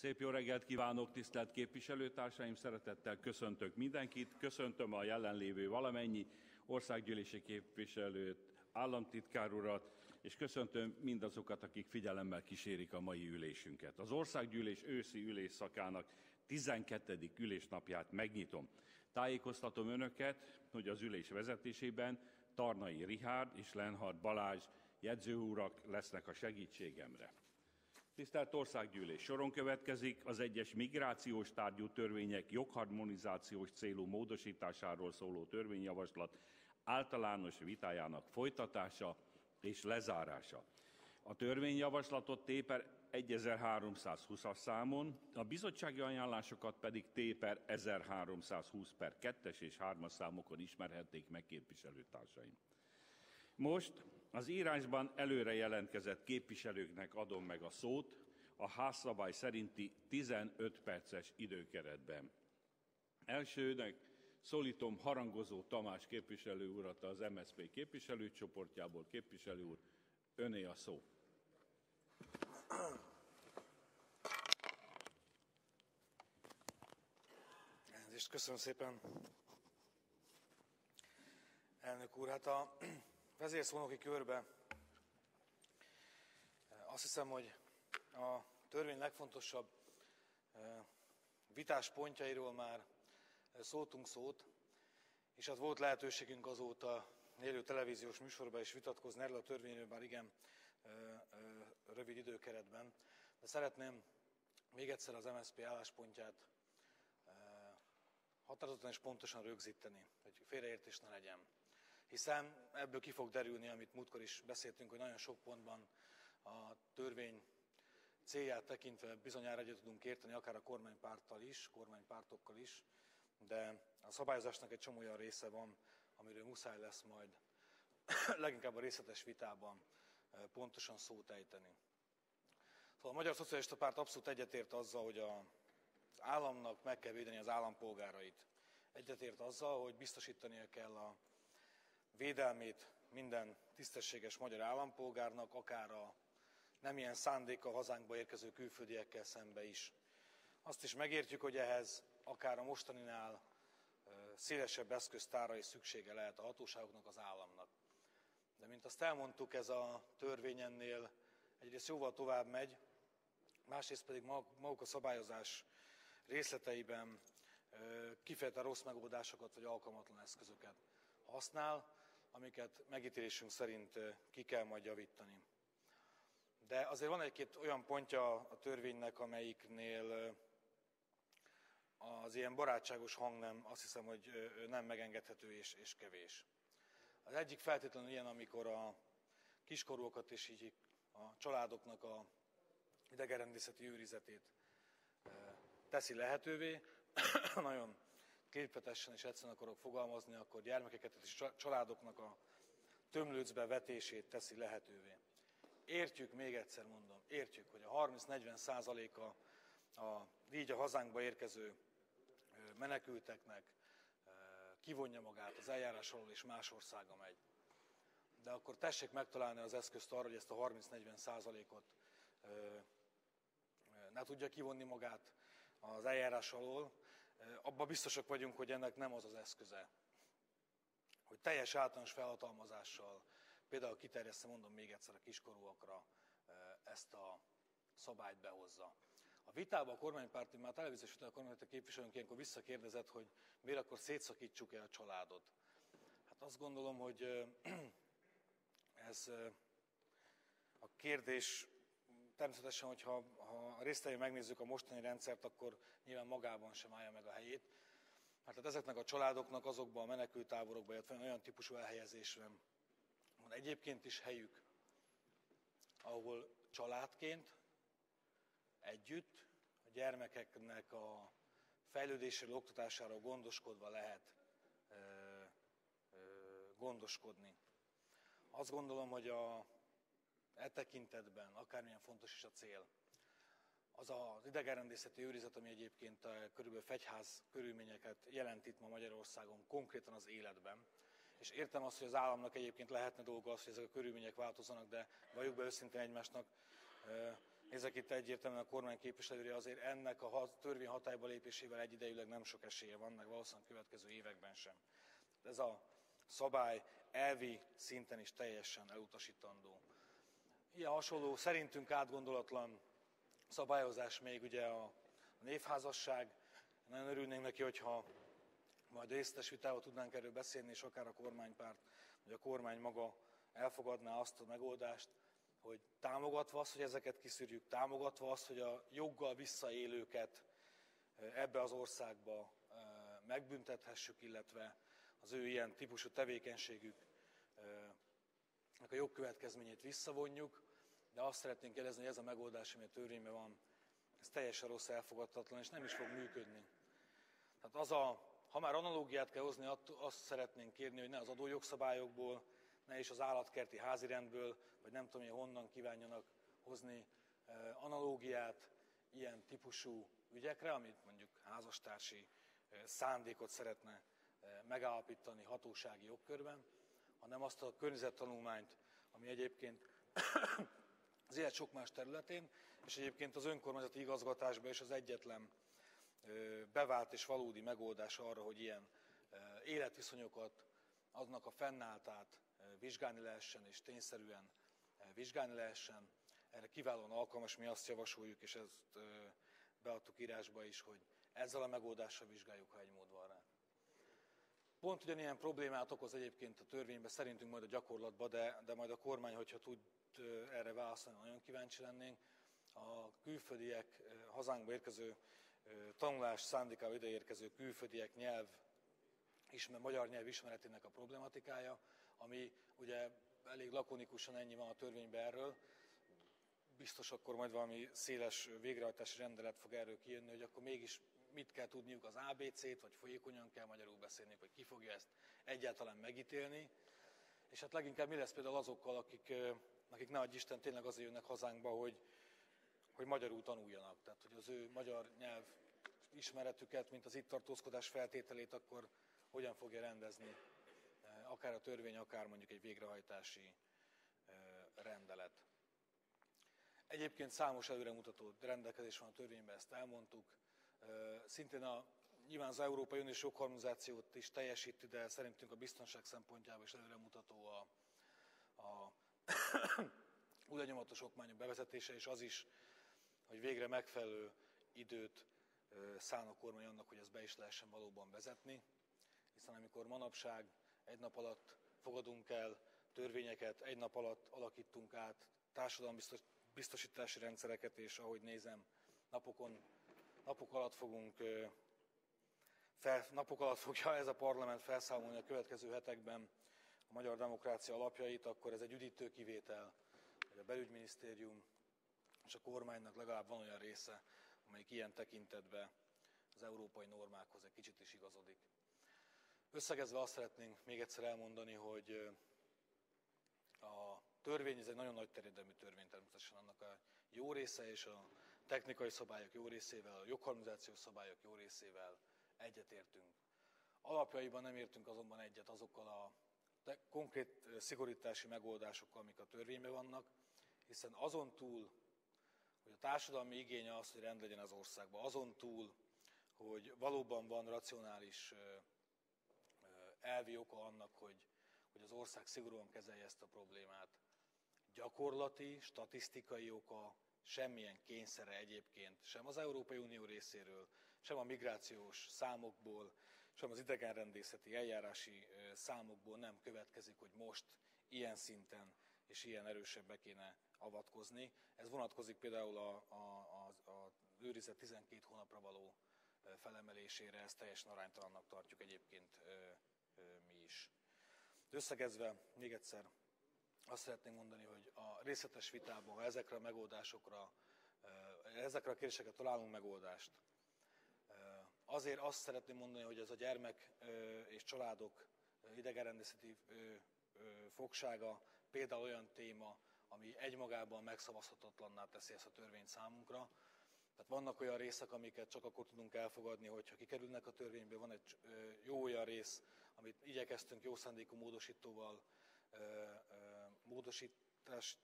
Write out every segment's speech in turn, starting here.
Szép jó reggelt kívánok, tisztelt képviselőtársaim! Szeretettel köszöntök mindenkit, köszöntöm a jelenlévő valamennyi országgyűlési képviselőt, államtitkár urat, és köszöntöm mindazokat, akik figyelemmel kísérik a mai ülésünket. Az országgyűlés őszi ülésszakának 12. ülésnapját megnyitom. Tájékoztatom önöket, hogy az ülés vezetésében Tarnai Rihárd és Lenhard Balázs jegyzőúrak lesznek a segítségemre. Tisztelt Országgyűlés, soron következik az egyes migrációs tárgyú törvények jogharmonizációs célú módosításáról szóló törvényjavaslat általános vitájának folytatása és lezárása. A törvényjavaslatot téper 1320-as számon, a bizottsági ajánlásokat pedig téper 1320 per 2-es és 3-as számokon ismerhették meg képviselőtársaim. Most az írásban előre jelentkezett képviselőknek adom meg a szót a házszabály szerinti 15 perces időkeretben. Elsőnek szólítom harangozó Tamás képviselő urat az MSZP képviselőcsoportjából. Képviselő úr, öné a szó. Elnézést, köszönöm szépen. Elnök úr, hát a vezérszónoki körbe azt hiszem, hogy a törvény legfontosabb vitás pontjairól már szóltunk szót, és hát volt lehetőségünk azóta élő televíziós műsorban is vitatkozni erről a törvényről, bár igen rövid időkeretben. De szeretném még egyszer az MSZP álláspontját határozottan és pontosan rögzíteni, hogy félreértés ne legyen. Hiszen ebből ki fog derülni, amit múltkor is beszéltünk, hogy nagyon sok pontban a törvény célját tekintve bizonyára egyet tudunk érteni, akár a kormánypárttal is, kormánypártokkal is, de a szabályozásnak egy csomó olyan része van, amiről muszáj lesz majd leginkább a részletes vitában pontosan szót ejteni. Szóval a Magyar Szocialista Párt abszolút egyetért azzal, hogy az államnak meg kell védeni az állampolgárait. Egyetért azzal, hogy biztosítania kell a védelmét minden tisztességes magyar állampolgárnak, akár a nem ilyen szándéka hazánkba érkező külföldiekkel szembe is. Azt is megértjük, hogy ehhez akár a mostaninál szélesebb eszköztára is szüksége lehet a hatóságoknak, az államnak. De mint azt elmondtuk, ez a törvény ennél egyrészt jóval tovább megy, másrészt pedig maguk a szabályozás részleteiben kifejezetten rossz megoldásokat vagy alkalmatlan eszközöket használ, amiket megítélésünk szerint ki kell majd javítani. De azért van egy-két olyan pontja a törvénynek, amelyiknél az ilyen barátságos hang nem, azt hiszem, hogy nem megengedhető és, és kevés. Az egyik feltétlenül ilyen, amikor a kiskorúakat és így a családoknak a idegenrendészeti őrizetét teszi lehetővé. Nagyon képletesen és egyszerűen akarok fogalmazni, akkor gyermekeket és családoknak a tömlőcbe vetését teszi lehetővé. Értjük, még egyszer mondom, értjük, hogy a 30-40 százaléka a, így a hazánkba érkező menekülteknek kivonja magát az eljárás alól és más országa megy. De akkor tessék megtalálni az eszközt arra, hogy ezt a 30-40 százalékot ne tudja kivonni magát az eljárás alól. Abban biztosak vagyunk, hogy ennek nem az az eszköze, hogy teljes általános felhatalmazással, például kiterjeszte, mondom még egyszer a kiskorúakra ezt a szabályt behozza. A vitában a kormánypárti, már televíziós vitában a kormánypárti képviselőnk ilyenkor visszakérdezett, hogy miért akkor szétszakítsuk el a családot. Hát azt gondolom, hogy ez a kérdés természetesen, hogyha ha részletesen megnézzük a mostani rendszert, akkor nyilván magában sem állja meg a helyét. Hát ezeknek a családoknak azokban a menekültáborokban, illetve olyan típusú elhelyezésre van egyébként is helyük, ahol családként együtt a gyermekeknek a fejlődéséről, oktatásáról gondoskodva lehet ö, ö, gondoskodni. Azt gondolom, hogy a, e tekintetben, akármilyen fontos is a cél, az az idegenrendészeti őrizet, ami egyébként körülbelül fegyház körülményeket jelent itt ma Magyarországon, konkrétan az életben. És értem azt, hogy az államnak egyébként lehetne dolga az, hogy ezek a körülmények változanak, de valljuk be őszintén egymásnak, Nézek itt egyértelműen a kormány képviselőre, azért ennek a törvény hatályba lépésével egyidejűleg nem sok esélye van, meg valószínűleg következő években sem. Ez a szabály elvi szinten is teljesen elutasítandó. Ilyen hasonló, szerintünk átgondolatlan szabályozás még ugye a névházasság. Nagyon örülnénk neki, hogyha majd részletes vitával tudnánk erről beszélni, és akár a kormánypárt, vagy a kormány maga elfogadná azt a megoldást, hogy támogatva azt, hogy ezeket kiszűrjük, támogatva azt, hogy a joggal visszaélőket ebbe az országba megbüntethessük, illetve az ő ilyen típusú tevékenységük a jogkövetkezményét visszavonjuk, de azt szeretnénk jelezni, hogy ez a megoldás, ami a törvényben van, ez teljesen rossz, elfogadhatatlan, és nem is fog működni. Tehát az a, ha már analógiát kell hozni, azt szeretnénk kérni, hogy ne az adójogszabályokból, ne is az állatkerti házirendből, vagy nem tudom, hogy honnan kívánjanak hozni analógiát ilyen típusú ügyekre, amit mondjuk házastársi szándékot szeretne megállapítani hatósági jogkörben, hanem azt a környezettanulmányt, ami egyébként az élet sok más területén, és egyébként az önkormányzati igazgatásban is az egyetlen bevált és valódi megoldás arra, hogy ilyen életviszonyokat, aznak a fennálltát vizsgálni lehessen, és tényszerűen vizsgálni lehessen. Erre kiválóan alkalmas, mi azt javasoljuk, és ezt beadtuk írásba is, hogy ezzel a megoldással vizsgáljuk, ha egy mód van rá. Pont ugyanilyen problémát okoz egyébként a törvényben, szerintünk majd a gyakorlatban, de, de majd a kormány, hogyha tud erre válaszolni, nagyon kíváncsi lennénk. A külföldiek, hazánkba érkező tanulás szándékával ideérkező külföldiek nyelv, ismer, magyar nyelv ismeretének a problematikája, ami ugye elég lakonikusan ennyi van a törvényben erről, biztos akkor majd valami széles végrehajtási rendelet fog erről kijönni, hogy akkor mégis mit kell tudniuk az ABC-t, vagy folyékonyan kell magyarul beszélni, hogy ki fogja ezt egyáltalán megítélni. És hát leginkább mi lesz például azokkal, akik, akik ne adj Isten tényleg azért jönnek hazánkba, hogy, hogy magyarul tanuljanak. Tehát, hogy az ő magyar nyelv ismeretüket, mint az itt tartózkodás feltételét, akkor hogyan fogja rendezni akár a törvény, akár mondjuk egy végrehajtási rendelet. Egyébként számos előremutató rendelkezés van a törvényben, ezt elmondtuk. Szintén a, nyilván az Európai Uniós jogharmonizációt is teljesíti, de szerintünk a biztonság szempontjából is előremutató a, a ulyanyomatos okmányok bevezetése, és az is, hogy végre megfelelő időt szán a kormány annak, hogy ezt be is lehessen valóban vezetni. Hiszen amikor manapság egy nap alatt fogadunk el törvényeket, egy nap alatt alakítunk át társadalombiztosítási rendszereket, és ahogy nézem, napokon, napok alatt fogunk fel, napok alatt fogja ez a parlament felszámolni a következő hetekben a magyar demokrácia alapjait, akkor ez egy üdítő kivétel, hogy a belügyminisztérium és a kormánynak legalább van olyan része, amelyik ilyen tekintetben az európai normákhoz egy kicsit is igazodik. Összegezve azt szeretnénk még egyszer elmondani, hogy a törvény, ez egy nagyon nagy terjedelmű törvény természetesen annak a jó része és a technikai szabályok jó részével, a jogharmonizációs szabályok jó részével egyetértünk. Alapjaiban nem értünk azonban egyet azokkal a konkrét szigorítási megoldásokkal, amik a törvényben vannak, hiszen azon túl, hogy a társadalmi igénye az, hogy rend legyen az országban, azon túl, hogy valóban van racionális elvi oka annak, hogy, hogy az ország szigorúan kezelje ezt a problémát. Gyakorlati, statisztikai oka, semmilyen kényszere egyébként, sem az Európai Unió részéről, sem a migrációs számokból, sem az idegenrendészeti eljárási számokból nem következik, hogy most ilyen szinten és ilyen erősebb be kéne avatkozni. Ez vonatkozik például a, a, a, a őrizet 12 hónapra való felemelésére, ezt teljesen aránytalannak tartjuk egyébként mi is. Összegezve még egyszer azt szeretném mondani, hogy a részletes vitában, ha ezekre a megoldásokra, ezekre a kérdésekre találunk megoldást, azért azt szeretném mondani, hogy ez a gyermek és családok idegenrendészeti fogsága például olyan téma, ami egymagában megszavazhatatlanná teszi ezt a törvényt számunkra, tehát vannak olyan részek, amiket csak akkor tudunk elfogadni, hogyha kikerülnek a törvényből. Van egy jó olyan rész, amit igyekeztünk jó szándékú módosítóval módosít,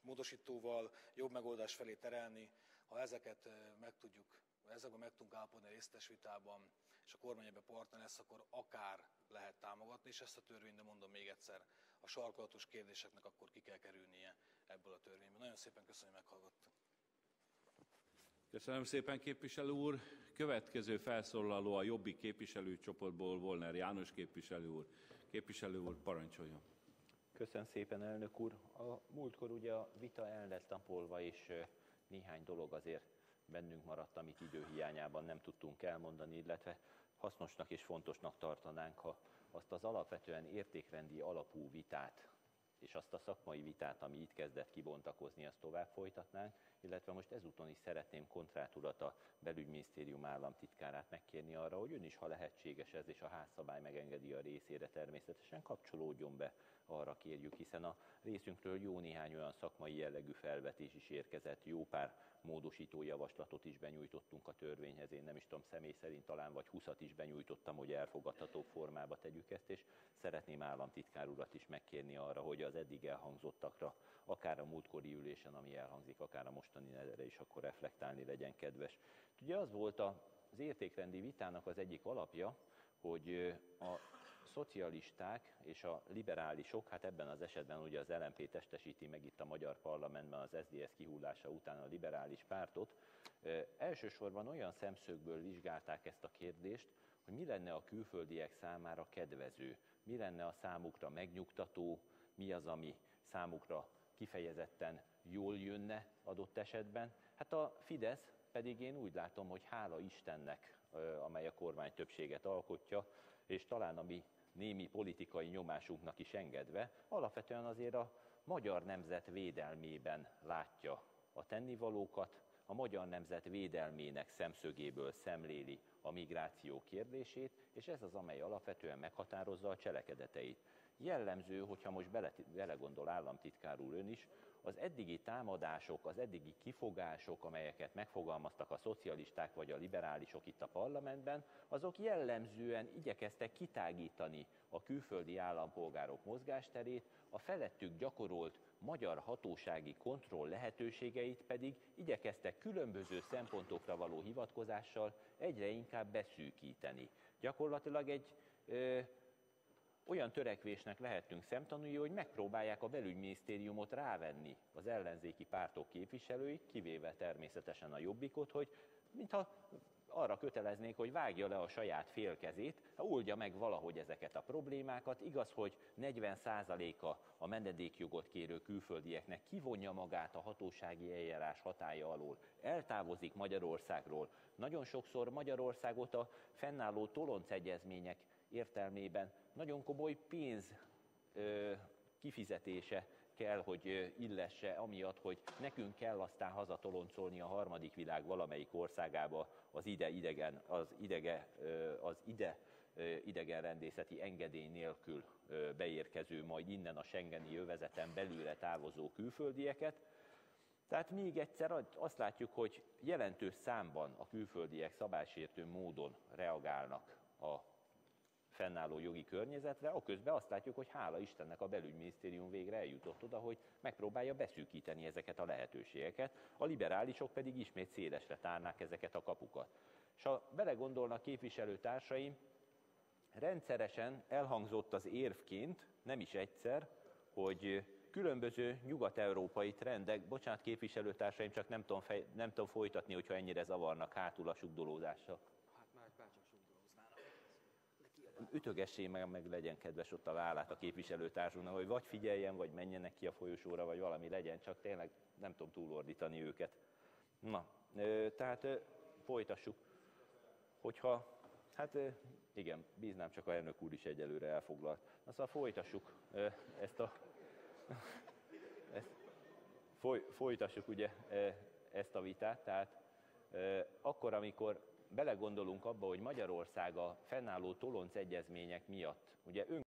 módosítóval jobb megoldás felé terelni, ha ezeket meg tudjuk, ezekben meg tudunk állapodni részletes vitában, és a kormány ebbe partner lesz, akkor akár lehet támogatni, és ezt a törvényt, de mondom még egyszer, a sarkalatos kérdéseknek akkor ki kell kerülnie ebből a törvényből. Nagyon szépen köszönöm, hogy meghallgattam. Köszönöm szépen, képviselő úr. Következő felszólaló a Jobbik képviselőcsoportból Volner János képviselő úr. Képviselő úr, parancsoljon. Köszönöm szépen, elnök úr. A múltkor ugye a vita el lett napolva, és néhány dolog azért bennünk maradt, amit időhiányában nem tudtunk elmondani, illetve hasznosnak és fontosnak tartanánk, ha azt az alapvetően értékrendi alapú vitát és azt a szakmai vitát, ami itt kezdett kibontakozni, azt tovább folytatnánk, illetve most ezúton is szeretném kontráturat a belügyminisztérium államtitkárát megkérni arra, hogy ön is, ha lehetséges ez, és a házszabály megengedi a részére természetesen, kapcsolódjon be arra kérjük, hiszen a részünkről jó néhány olyan szakmai jellegű felvetés is érkezett, jó pár módosító javaslatot is benyújtottunk a törvényhez, én nem is tudom, személy szerint talán vagy 20 is benyújtottam, hogy elfogadható formába tegyük ezt, és szeretném államtitkár urat is megkérni arra, hogy az eddig elhangzottakra, akár a múltkori ülésen, ami elhangzik, akár a mostani nedere is, akkor reflektálni legyen kedves. Ugye az volt az értékrendi vitának az egyik alapja, hogy a szocialisták és a liberálisok, hát ebben az esetben ugye az LMP testesíti meg itt a magyar parlamentben az SDS kihullása után a liberális pártot, elsősorban olyan szemszögből vizsgálták ezt a kérdést, hogy mi lenne a külföldiek számára kedvező, mi lenne a számukra megnyugtató, mi az, ami számukra kifejezetten jól jönne adott esetben. Hát a Fidesz pedig én úgy látom, hogy hála Istennek, amely a kormány többséget alkotja, és talán a mi némi politikai nyomásunknak is engedve, alapvetően azért a magyar nemzet védelmében látja a tennivalókat, a magyar nemzet védelmének szemszögéből szemléli a migráció kérdését, és ez az, amely alapvetően meghatározza a cselekedeteit. Jellemző, hogyha most bele, belegondol államtitkár úr ön is, az eddigi támadások, az eddigi kifogások, amelyeket megfogalmaztak a szocialisták vagy a liberálisok itt a parlamentben, azok jellemzően igyekeztek kitágítani a külföldi állampolgárok mozgásterét, a felettük gyakorolt magyar hatósági kontroll lehetőségeit pedig igyekeztek különböző szempontokra való hivatkozással egyre inkább beszűkíteni. Gyakorlatilag egy olyan törekvésnek lehetünk szemtanúi, hogy megpróbálják a belügyminisztériumot rávenni az ellenzéki pártok képviselőit, kivéve természetesen a jobbikot, hogy mintha arra köteleznék, hogy vágja le a saját félkezét, oldja meg valahogy ezeket a problémákat. Igaz, hogy 40%-a a menedékjogot kérő külföldieknek kivonja magát a hatósági eljárás hatája alól, eltávozik Magyarországról. Nagyon sokszor Magyarországot a fennálló tolonc egyezmények értelmében nagyon komoly pénz kifizetése kell, hogy illesse, amiatt, hogy nekünk kell aztán hazatoloncolni a harmadik világ valamelyik országába az ide idegen, az idege, az ide idegen rendészeti engedély nélkül beérkező, majd innen a Schengeni övezeten belülre távozó külföldieket. Tehát még egyszer azt látjuk, hogy jelentős számban a külföldiek szabálysértő módon reagálnak a fennálló jogi környezetre, a közben azt látjuk, hogy hála Istennek a belügyminisztérium végre eljutott oda, hogy megpróbálja beszűkíteni ezeket a lehetőségeket, a liberálisok pedig ismét szélesre tárnák ezeket a kapukat. És ha belegondolnak képviselőtársaim, rendszeresen elhangzott az érvként, nem is egyszer, hogy különböző nyugat-európai trendek, bocsánat képviselőtársaim, csak nem tudom, fej, nem tudom folytatni, hogyha ennyire zavarnak hátul a sugdolózással. Ütögessé meg, meg legyen kedves ott a vállát a képviselőtársunknak, hogy vagy figyeljen, vagy menjenek ki a folyosóra, vagy valami legyen, csak tényleg nem tudom túlordítani őket. Na, tehát folytassuk. Hogyha, hát igen, bíznám csak a elnök úr is egyelőre elfoglalt. Na szóval folytassuk ezt a... Ezt, foly, folytassuk ugye ezt a vitát, tehát akkor, amikor belegondolunk abba, hogy Magyarország a fennálló tolonc egyezmények miatt, ugye ön